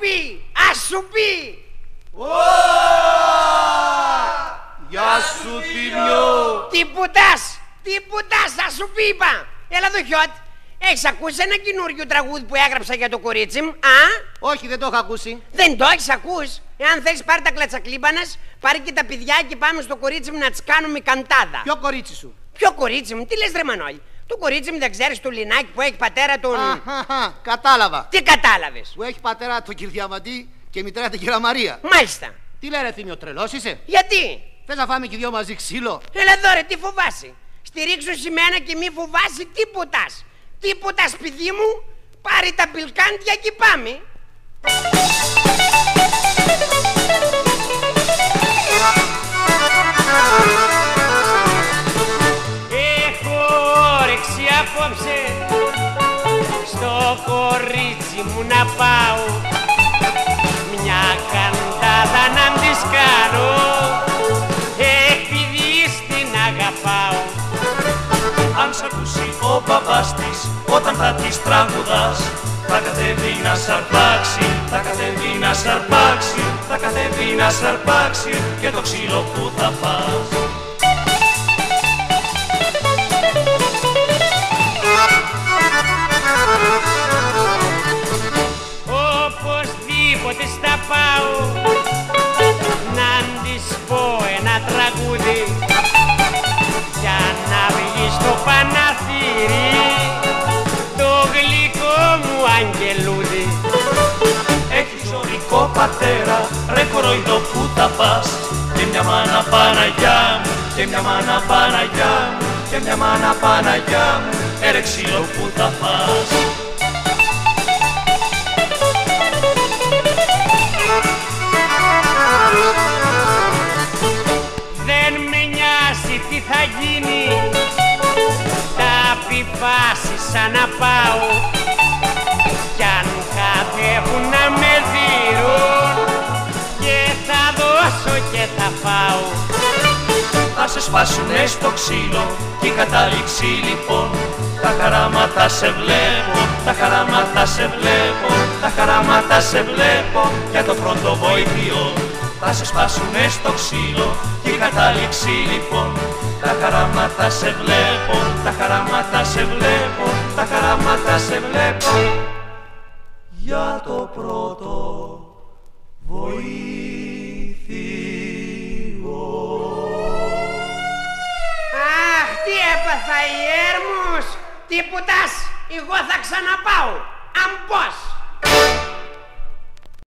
πει, ας σου πει. Γεια σου Θήμιο. Τι πουτάς, τι πουτάς, θα σου πει είπα. Έλα εδώ χιότ. Έχεις ακούσει ένα καινούριο τραγούδι που έγραψα για το κορίτσι μου, α; Όχι δεν το έχω ακούσει. Δεν το έχεις ακούσει; Εάν θέλεις πάρει τα κλατσακλίμπανας, πάρει και τα παιδιά και πάμε στο κορίτσι μου να τις κάνουμε καντάδα. Ποιο κορίτσι σου; Ποιο κορίτσι μου, τι λες ρε Μανώλη; Το κορίτσι μου δεν ξέρεις του Λινάκη που έχει πατέρα τον... Αχαχα, κατάλαβα. Τι κατάλαβες; Που έχει πατέρα τον Κυρδιαμαντή και μητέρα την κυρία Μαρία. Μάλιστα. Τι λέει ρε Θήμιο, τρελός είσαι; Γιατί; Θες να φάμε και δυο μαζί ξύλο; Έλα εδώ ρε, τι φοβάσαι; Στηρίξου σημαίνα και μη φοβάσαι τίποτας. Τίποτας παιδί μου, πάρε τα πιλκάντια και πάμε. Απόψε. Στο κορίτσι μου να πάω. Μια καντάδα να της κάνω. Επειδή στην αγαπάω. Αν σ' ακούσει ο μπαμπάς της όταν θα της τραγουδάς θα κατέβει να σ' αρπάξει, θα κατέβει να σ' αρπάξει, θα κατέβει να σ' αρπάξει και το ξύλο που θα φας. Τραγούδι για να βγεις στο παναθύρι το γλυκό μου αγγελούδι. Έχεις ζωρικό πατέρα, ρε κοροϊδό που τα πας και μια μάνα Παναγιά μου, και μια μάνα Παναγιά μου, και μια μάνα Παναγιά μου, έρε ξύλο που θα φας. Πιπάσει σαν να πάω. Κι αν κατέχουν να με δίνουν Και θα δώσω και θα φάω. Θα σε σπάσουνε στο ξύλο και η κατάληξη λοιπόν. Τα χαράματα σε βλέπω, τα χαράματα σε βλέπω Τα χαράματα σε βλέπω για το πρώτο βοηθείο Θα σε σπάσουνε στο ξύλο και η κατάληξη λοιπόν. Τα χαράματα σε βλέπω, τα χαράματα σε βλέπω Τα χαράματα σε βλέπω. Για το πρώτο βοηθείο Αχ, τι έπαθα η έρμους Τίποτας, εγώ θα ξαναπάω! Αν πώς